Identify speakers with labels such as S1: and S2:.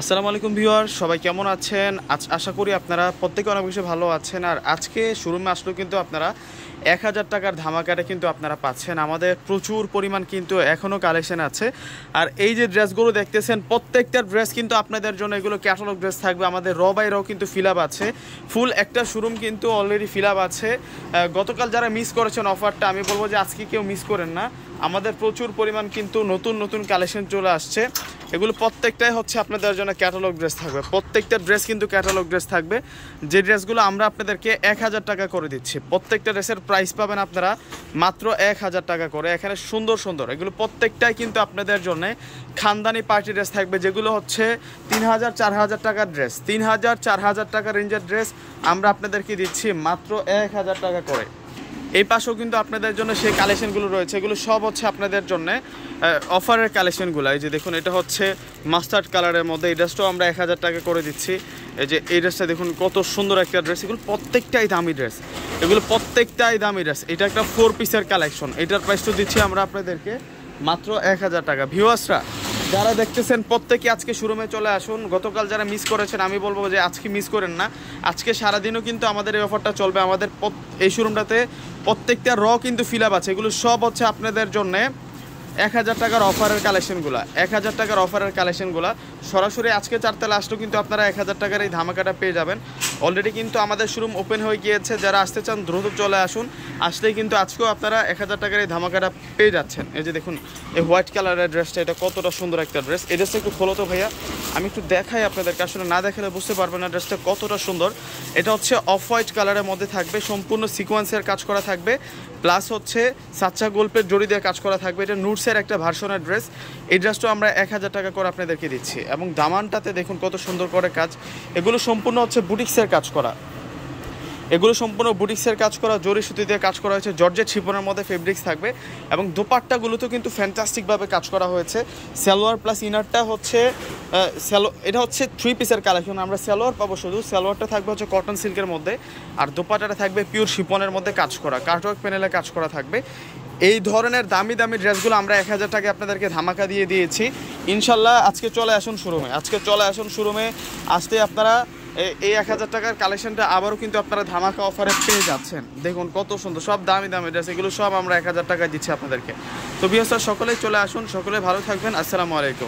S1: আসসালামু আলাইকুম ভিউয়ার সবাই কেমন আছেন? আজ আশা করি আপনারা প্রত্যেকে অনেক বেশি ভালো আছেন। আর আজকে শোরুমে আসলেও কিন্তু আপনারা এক হাজার টাকার ধামাকাটা কিন্তু আপনারা পাচ্ছেন। আমাদের প্রচুর পরিমাণ কিন্তু এখনও কালেকশন আছে। আর এই যে ড্রেসগুলো দেখতেছেন, প্রত্যেকটা ড্রেস কিন্তু আপনাদের জন্য এগুলো ক্যাটালগ ড্রেস থাকবে। আমাদের র বাইরেও কিন্তু ফিল আপ আছে। ফুল একটা শোরুম কিন্তু অলরেডি ফিল আপ আছে। গতকাল যারা মিস করেছেন অফারটা আমি বলব যে আজকে কেউ মিস করেন না। আমাদের প্রচুর পরিমাণ কিন্তু নতুন নতুন কালেকশন চলে আসছে। এগুলো প্রত্যেকটাই হচ্ছে আপনাদের জন্য ক্যাটালগ ড্রেস থাকবে। প্রত্যেকটা ড্রেস কিন্তু ক্যাটালগ ড্রেস থাকবে। যে ড্রেসগুলো আমরা আপনাদেরকে এক হাজার টাকা করে দিচ্ছি, প্রত্যেকটা ড্রেসের প্রাইস পাবেন আপনারা মাত্র এক হাজার টাকা করে। এখানে সুন্দর সুন্দর। এগুলো প্রত্যেকটাই কিন্তু আপনাদের জন্য খানদানি পার্টি ড্রেস থাকবে, যেগুলো হচ্ছে তিন হাজার, চার হাজার টাকার ড্রেস তিন হাজার, চার হাজার টাকা রেঞ্জের ড্রেস আমরা আপনাদেরকে দিচ্ছি মাত্র এক হাজার টাকা করে। এই পাশেও কিন্তু আপনাদের জন্য সেই কালেকশনগুলো রয়েছে। এগুলো সব হচ্ছে আপনাদের জন্য অফারের কালেকশনগুলো। এই যে দেখুন, এটা হচ্ছে মাস্টার্ড কালারের মধ্যে। এই ড্রেসটাও আমরা এক হাজার টাকা করে দিচ্ছি। এই যে এই ড্রেসটা দেখুন, কত সুন্দর একটা ড্রেস এগুলো প্রত্যেকটাই দামি ড্রেস এগুলো প্রত্যেকটাই দামি ড্রেস এটা একটা ফোর পিসের কালেকশন এটার প্রাইসটা দিচ্ছি আমরা আপনাদেরকে মাত্র এক হাজার টাকা। ভিউয়ার্সরা যারা দেখতেছেন, প্রত্যেকে আজকে শোরুমে চলে আসুন। গতকাল যারা মিস করেছেন, আমি বলব যে আজকে মিস করেন না। আজকে সারাদিনও কিন্তু আমাদের এই অফারটা চলবে। আমাদের এই শোরুমটাতে প্রত্যেকটা র কিন্তু ফিল আছে। এগুলো সব হচ্ছে আপনাদের জন্যে এক হাজার টাকার অফারের কালেকশনগুলো এক হাজার টাকার অফারের কালেকশনগুলো সরাসরি আজকে চারতলা আসলেও কিন্তু আপনারা এক হাজার টাকার এই ধামাকাটা পেয়ে যাবেন। অলরেডি কিন্তু আমাদের শোরুম ওপেন হয়ে গিয়েছে। যারা আসতে চান, দ্রুত চলে আসুন। আসলেই কিন্তু আজকেও আপনারা এক হাজার টাকার এই ধামাকাটা পেয়ে যাচ্ছেন। এই যে দেখুন, এই হোয়াইট কালারের ড্রেসটা এটা কতটা সুন্দর একটা ড্রেস এই ড্রেসটা একটু খোলো তো ভাইয়া। আমি একটু দেখাই আপনাদেরকে। আসলে না দেখালে বুঝতে পারবেন না ড্রেসটা কতটা সুন্দর। এটা হচ্ছে অফ হোয়াইট কালারের মধ্যে থাকবে। সম্পূর্ণ সিকোয়েন্সের কাজ করা থাকবে। প্লাস হচ্ছে সাচ্চা গোল্পের জড়ি দিয়ে কাজ করা থাকবে। এটা নুটসের একটা ভার্সনের ড্রেস এই ড্রেসটা আমরা এক হাজার টাকা করে আপনাদেরকে দিচ্ছি। এবং দামানটাতে দেখুন কত সুন্দর করে কাজ। এগুলো সম্পূর্ণ হচ্ছে বুটিক্সের কাজ করা। এগুলো সম্পূর্ণ বুটিক্সের কাজ করা, জরি সুতি দিয়ে কাজ করা হয়েছে, জর্জেট ছিপনের মধ্যে ফেব্রিক্স থাকবে এবং দোপাট্টাগুলোতেও কিন্তু ফ্যান্টাস্টিকভাবে কাজ করা হয়েছে। সালোয়ার প্লাস ইনারটা হচ্ছে স্যালো এটা হচ্ছে থ্রি পিসের কালেকশন আমরা সালোয়ার পাবো শুধু, সালোয়ারটা থাকবে হচ্ছে কটন সিল্কের মধ্যে, আর দোপাট্টাটা থাকবে পিওর শিপনের মধ্যে কাজ করা কার্টওয়ার্ক প্যানেলে কাজ করা থাকবে। এই ধরনের দামি দামি ড্রেসগুলো আমরা এক হাজার টাকা আপনাদেরকে ধামাকা দিয়ে দিয়েছি। ইনশাল্লাহ আজকে চলে আসুন শোরুমে, আজকে চলে আসুন শোরুমে, আসতে আপনারা এই এক হাজার টাকার কালেকশনটা আবারও কিন্তু আপনারা ধামাকা অফারে পেয়ে যাচ্ছেন। দেখুন কত সুন্দর, সব দামি দামি ড্রেস এগুলো সব আমরা এক হাজার টাকায় দিচ্ছি আপনাদেরকে। তো বিহার সকলেই চলে আসুন, সকলে ভালো থাকবেন, আসসালামু আলাইকুম।